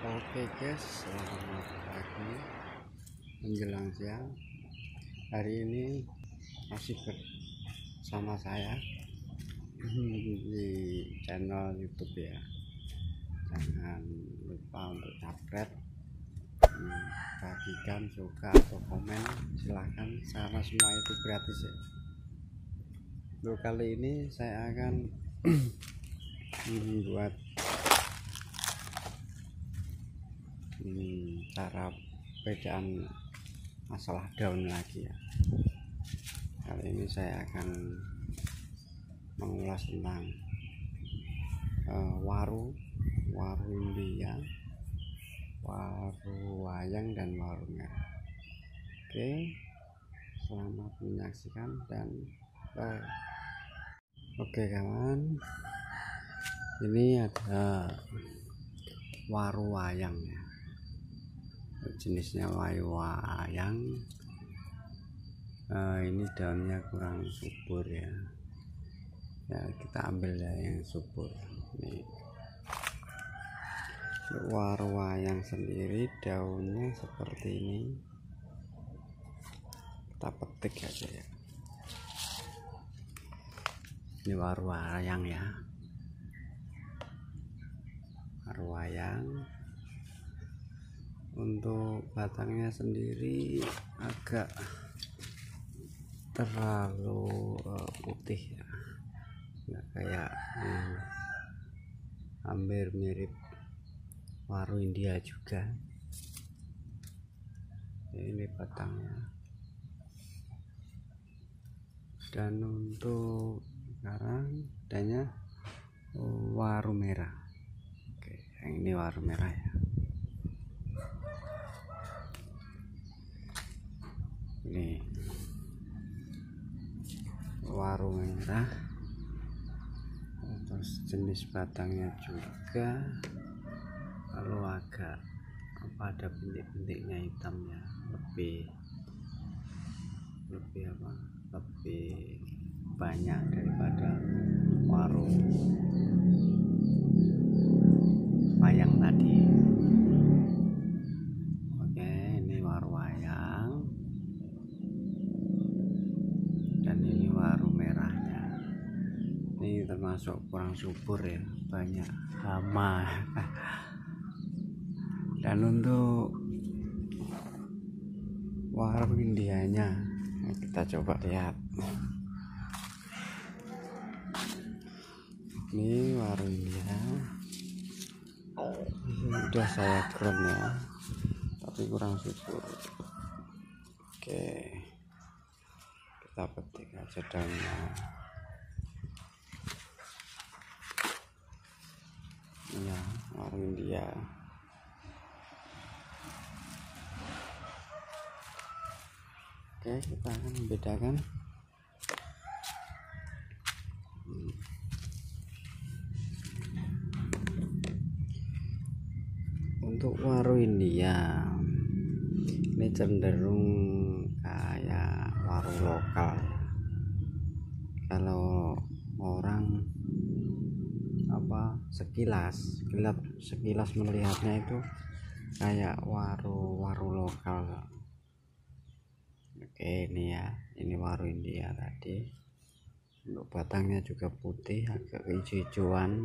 Oke guys, selamat pagi menjelang siang. Hari ini masih bersama saya di channel YouTube ya. Jangan lupa untuk subscribe, bagikan, suka atau komen silahkan karena semua itu gratis ya. Untuk kali ini saya akan membuat hmm, cara bedaan masalah daun lagi ya. Kali ini saya akan mengulas tentang uh, waru waru India waru wayang dan waru merah. Oke selamat menyaksikan dan bye. Oke kawan. Ini ada waru wayang ya jenisnya wayang. Uh, ini daunnya kurang subur ya. Ya kita ambil ya yang subur. Ini waru wayang sendiri daunnya seperti ini. Kita petik aja ya. Ini waru wayang ya. Waru wayang untuk batangnya sendiri agak terlalu uh, putih ya. Nggak kayak hmm, hampir mirip waru India juga. Ini batangnya. Dan untuk sekarang adanya waru merah. Oke yang ini waru merah ya ini warung merah. Terus jenis batangnya juga. Kalau agak apa ada bintik-bintiknya hitamnya lebih lebih apa? Lebih banyak daripada warung wayang tadi termasuk kurang subur ya banyak hama. Dan untuk waru indianya kita coba lihat. Ini waru india. Sudah saya keren ya tapi kurang subur. Oke kita petik aja daunnya ya warung India. Oke kita akan membedakan. Untuk waru India ini cenderung kayak waru lokal. Kalau orang apa sekilas sekilas sekilas melihatnya itu kayak waru waru lokal oke ini ya ini waru India tadi. Untuk batangnya juga putih agak hijau-hijauan.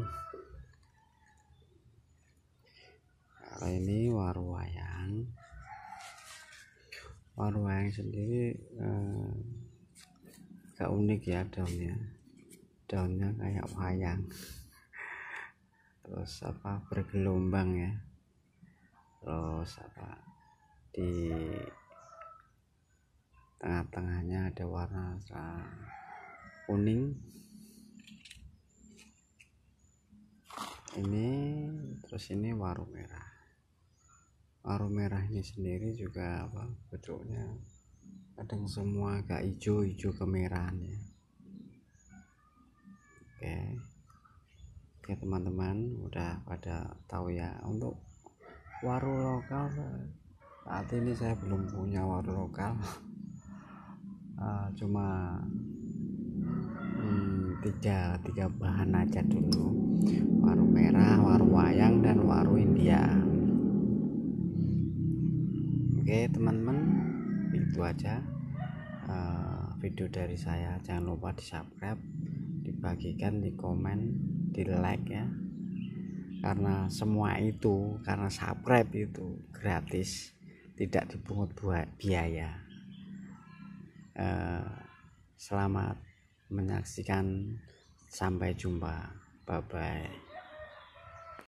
Kalau ini waru wayang. Waru wayang sendiri eh, agak unik ya daunnya. Daunnya kayak wayang terus apa bergelombang ya. Terus apa di tengah-tengahnya ada warna kuning. Ini terus ini waru merah. Waru merah ini sendiri juga apa bentuknya kadang semua agak hijau-hijau kemerahan ya. Oke oke teman-teman udah pada tahu ya untuk waru lokal saat ini saya belum punya waru lokal. Uh, cuma hmm, tiga tiga bahan aja dulu. Waru merah waru wayang dan waru India. Oke teman-teman itu aja uh, video dari saya. Jangan lupa di subscribe dibagikan di komen di like ya. Karena semua itu karena subscribe itu gratis tidak dipungut biaya. Uh, selamat menyaksikan. Sampai jumpa. Bye bye